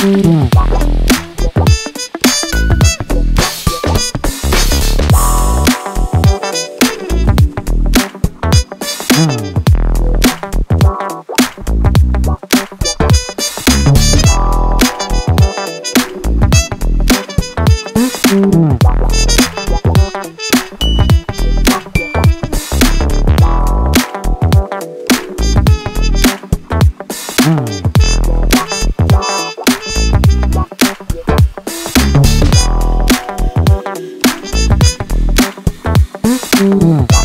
Mm-hmm. Bye.